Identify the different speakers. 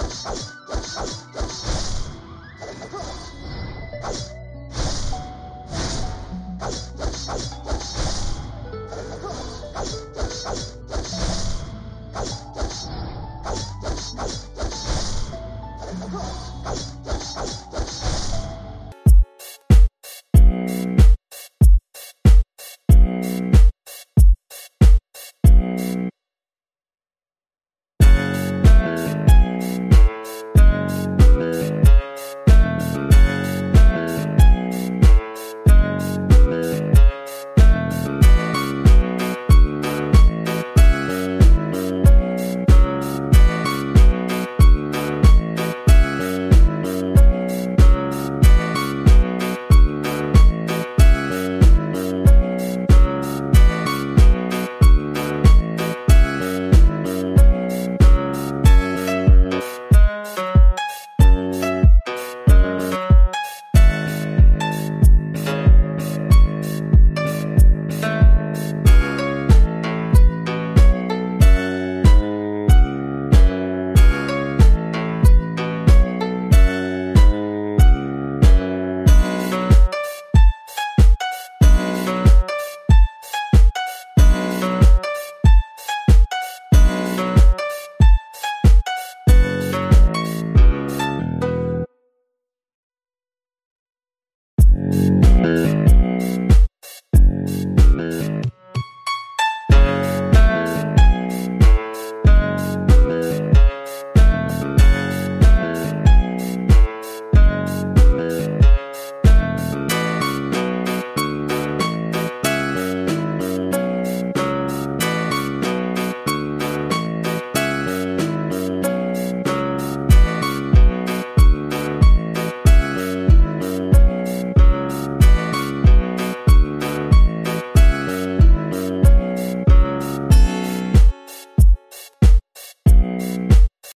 Speaker 1: Let's go.
Speaker 2: 嗯。